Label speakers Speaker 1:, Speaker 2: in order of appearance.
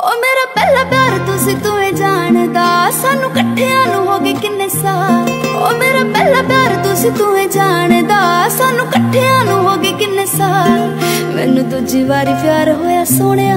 Speaker 1: ਉਹ ਮੇਰਾ ਪਹਿਲਾ ਪਿਆਰ ਤੁਸੀਂ ਤੂੰ ਜਾਣਦਾ। ਸਾਨੂੰ ਇਕੱਠਿਆਂ ਨੂੰ ਹੋ ਗਏ ਕਿੰਨੇ ਸਾਲ। ਉਹ ਮੇਰਾ ਪਹਿਲਾ ਪਿਆਰ ਤੁਸੀਂ ਤੂੰ ਜਾਣਦਾ। ਸਾਨੂੰ ਇਕੱਠਿਆਂ ਨੂੰ ਹੋ ਗਏ ਕਿੰਨੇ ਸਾਲ। ਮੈਨੂੰ ਦੂਜੀ ਵਾਰੀ ਪਿਆਰ ਹੋਇਆ ਸੋਹਣਿਆ